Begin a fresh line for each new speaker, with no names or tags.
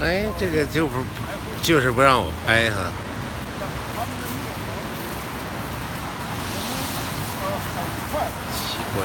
哎这个就不就是不让我拍哈。奇怪。